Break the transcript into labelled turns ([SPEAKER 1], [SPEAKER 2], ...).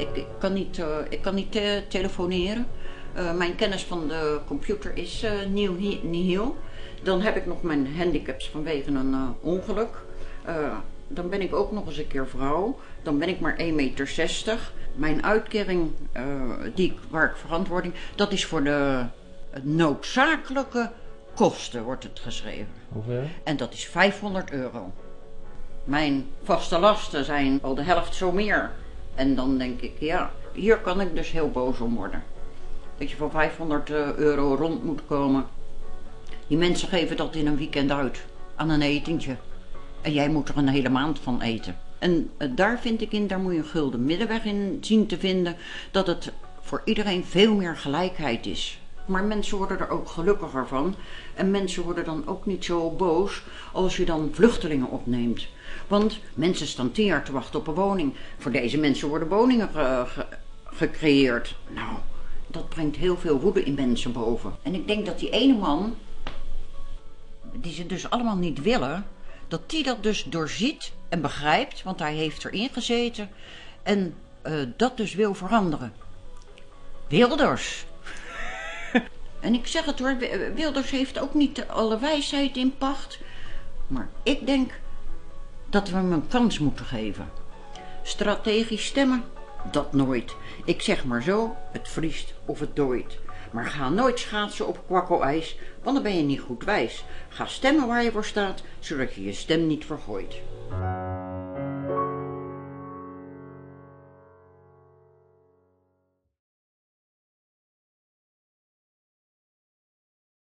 [SPEAKER 1] ik, ik kan niet, eh, ik kan niet eh, telefoneren. Eh, mijn kennis van de computer is nieuw, hi- nihil. Dan heb ik nog mijn handicaps vanwege een ongeluk. Dan ben ik ook nog eens een keer vrouw. Dan ben ik maar 1,60 meter. Mijn uitkering, die, waar ik verantwoording, dat is voor de noodzakelijke kosten, wordt het geschreven.
[SPEAKER 2] Hoeveel?
[SPEAKER 1] En dat is 500 euro. Mijn vaste lasten zijn al de helft zo meer. En dan denk ik, ja, hier kan ik dus heel boos om worden. Dat je voor 500 eh, euro rond moet komen. Die mensen geven dat in een weekend uit. Aan een etentje. En jij moet er een hele maand van eten. En eh, daar vind ik in, daar moet je een gulden middenweg in zien te vinden. Dat het voor iedereen veel meer gelijkheid is. Maar mensen worden er ook gelukkiger van. En mensen worden dan ook niet zo boos als je dan vluchtelingen opneemt. Want mensen staan tien jaar te wachten op een woning. Voor deze mensen worden woningen ge- ge- gecreëerd. Nou, dat brengt heel veel woede in mensen boven. En ik denk dat die ene man, die ze dus allemaal niet willen, dat die dat dus doorziet en begrijpt, want hij heeft erin gezeten en eh, dat dus wil veranderen. Wilders. En ik zeg het hoor, Wi- Wilders heeft ook niet alle wijsheid in pacht, maar ik denk dat we hem een kans moeten geven. Strategisch stemmen, dat nooit. Ik zeg maar zo, het vriest of het dooit. Maar ga nooit schaatsen op kwakkelijs, want dan ben je niet goed wijs. Ga stemmen waar je voor staat, zodat je je stem niet vergooit.